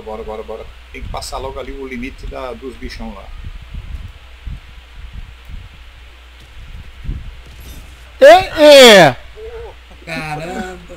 bora, bora, bora, bora. Tem que passar logo ali o limite da, dos bichão lá. É, é. Caramba!